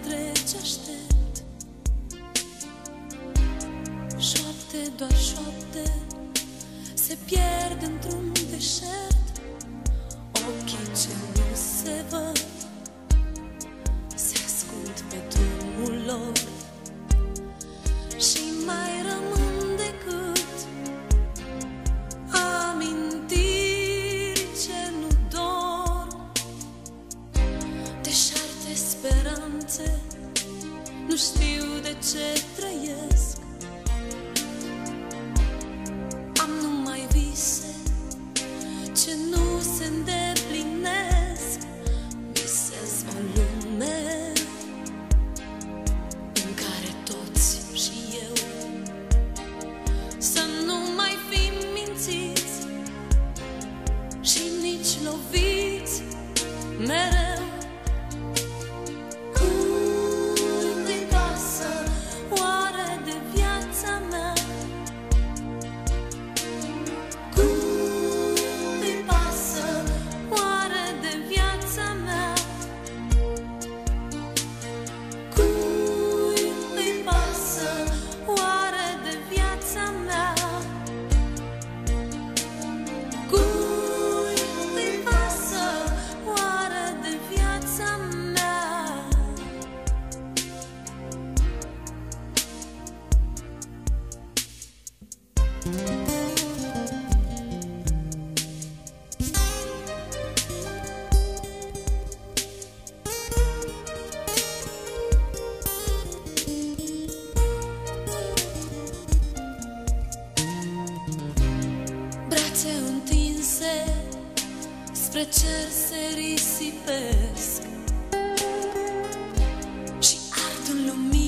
trece aștept. Șoapte, doar șoapte Se pierd într-un deșert trăiesc. Am numai vise Ce nu se îndeplinesc. Visez o lume În care toți și eu Să nu mai fim mințiți Și nici loviți. Mereu brațe întinse Spre cer se risipesc. Și ard în lumină